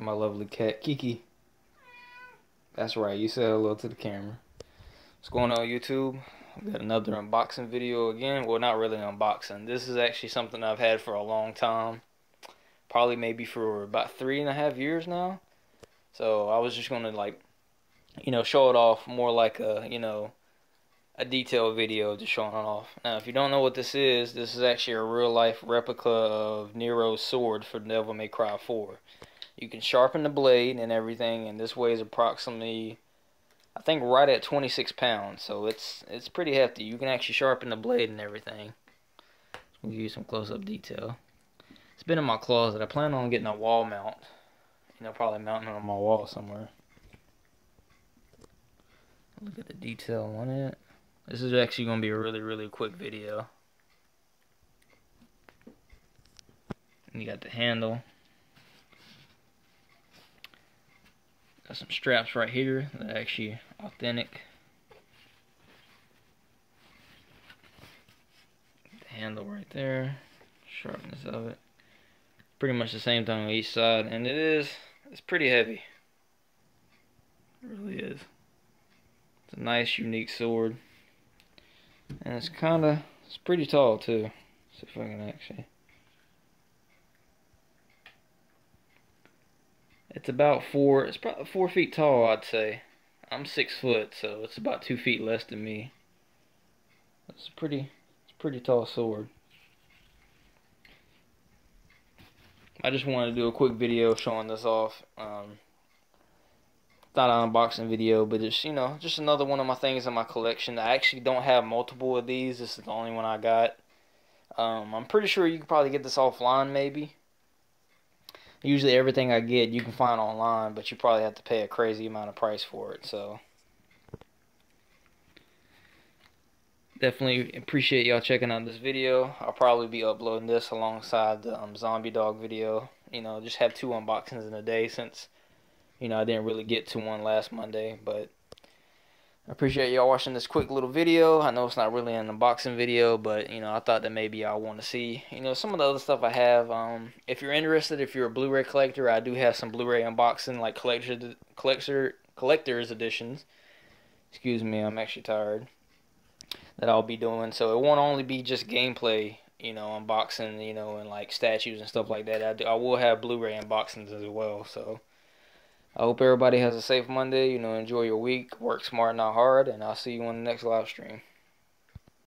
My lovely cat, Kiki. That's right, you said hello to the camera. What's going on YouTube? I've got another unboxing video again. Well, not really unboxing. This is actually something I've had for a long time. Probably maybe for about three and a half years now. So I was just going to like, you know, show it off more like a, you know, a detailed video just showing it off. Now, if you don't know what this is, this is actually a real life replica of Nero's sword for Devil May Cry 4 you can sharpen the blade and everything and this weighs approximately I think right at 26 pounds. So it's it's pretty hefty. You can actually sharpen the blade and everything. We'll give you some close-up detail. It's been in my closet. I plan on getting a wall mount. You know probably mounting it on my wall somewhere. Look at the detail on it. This is actually going to be a really really quick video. And you got the handle Got some straps right here that are actually authentic. The handle right there. Sharpness of it. Pretty much the same thing on each side. And it is, it's pretty heavy. It really is. It's a nice, unique sword. And it's kind of, it's pretty tall too. See if I can actually. It's about four. It's probably four feet tall, I'd say. I'm six foot, so it's about two feet less than me. It's a pretty, it's a pretty tall sword. I just wanted to do a quick video showing this off. Um, not an unboxing video, but it's you know just another one of my things in my collection. I actually don't have multiple of these. This is the only one I got. Um, I'm pretty sure you could probably get this offline, maybe usually everything I get you can find online, but you probably have to pay a crazy amount of price for it. So definitely appreciate y'all checking out this video. I'll probably be uploading this alongside the um, zombie dog video. You know, just have two unboxings in a day since you know I didn't really get to one last Monday, but I appreciate y'all watching this quick little video. I know it's not really an unboxing video, but you know, I thought that maybe y'all want to see, you know, some of the other stuff I have. Um, if you're interested, if you're a Blu-ray collector, I do have some Blu-ray unboxing, like collector, collector, collector's editions. Excuse me, I'm actually tired. That I'll be doing, so it won't only be just gameplay, you know, unboxing, you know, and like statues and stuff like that. I do, I will have Blu-ray unboxings as well, so. I hope everybody has a safe Monday. You know, enjoy your week. Work smart, not hard. And I'll see you on the next live stream.